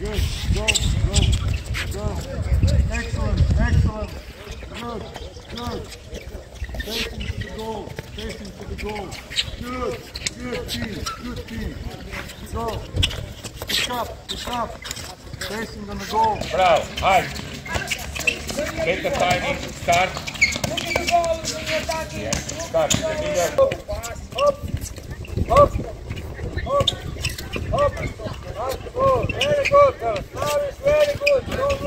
Good. Go, go, go. Excellent, excellent. Good, good. Facing to the goal, facing to the goal. Good, good team, good team. Go. Push up, push up. Facing on the goal. Bravo, hajde. Get the timing, start. Yeah, start. The leader. Up, up, up, up. That's good, very good, fellas.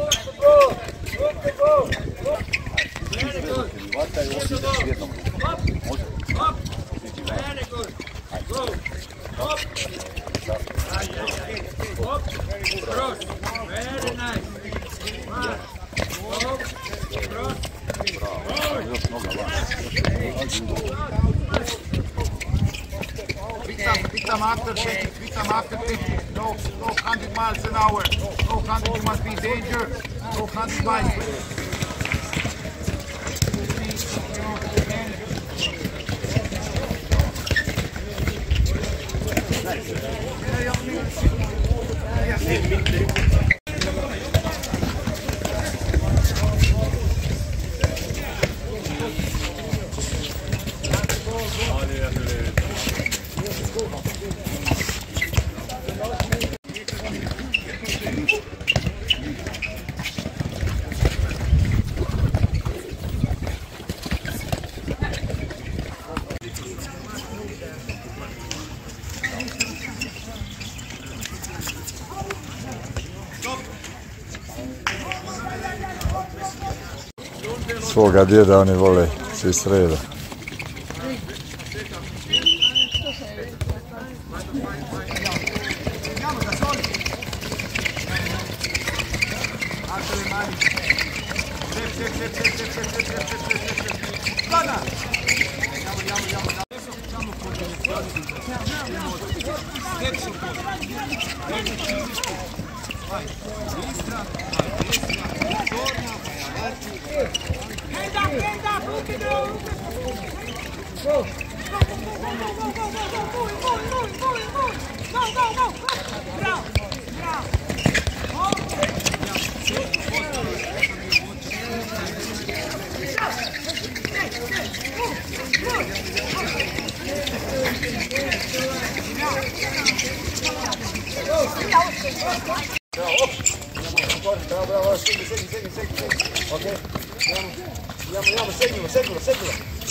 Now it's very them off the pitch. No, no 100 miles an hour. No 100, must be danger. No 100 miles. svoga djeda, oni vole svi sreda. Thank you. Bravo, bravo, bravo, bravo, andiamo, andiamo, seguilo, seguilo, seguilo.